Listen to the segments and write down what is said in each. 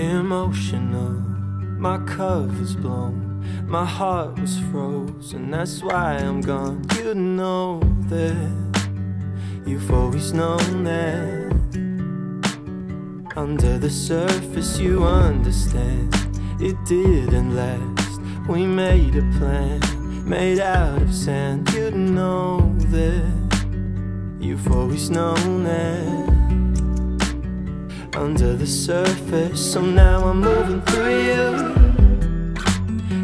emotional. My cover's blown, my heart was frozen. That's why I'm gone. You know that you've always known that. Under the surface, you understand. It didn't last. We made a plan, made out of sand. You know that you've always known that under the surface. So now I'm moving through you.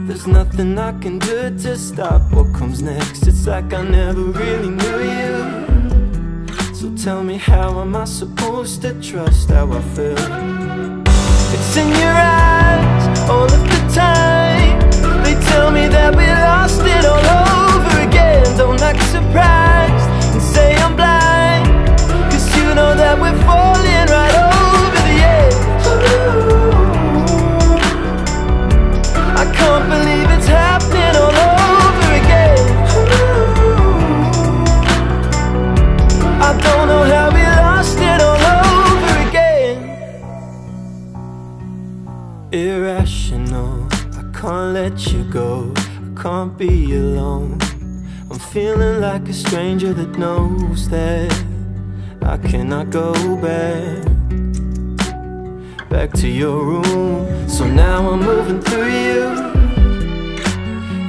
There's nothing I can do to stop what comes next. It's like I never really knew you. So tell me, how am I supposed to trust how I feel? It's in your eyes all of the time. They tell me that we Irrational, I can't let you go. I can't be alone. I'm feeling like a stranger that knows that I cannot go back back to your room. So now I'm moving through you.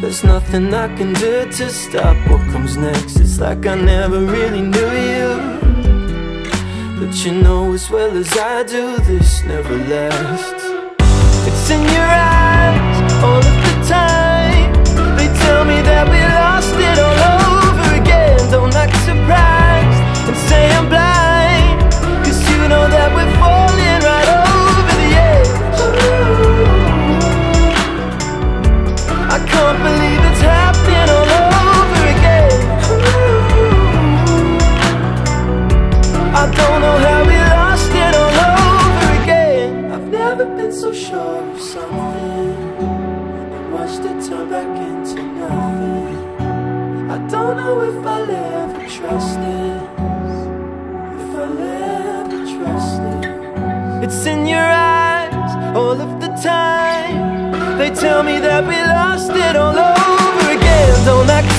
There's nothing I can do to stop what comes next. It's like I never really knew you. But you know as well as I do, this never lasts. In your eyes all of the time. They tell me that we lost it all over again. Don't act surprised and say I'm blind. Cause you know that we're falling right over the edge. I can't believe it's happening all over again. I don't know how sure of something watched it turn back into nothing. I don't know if I'll ever trust it. If I'll ever trust it. It's in your eyes all of the time. They tell me that we lost it all over again. Don't act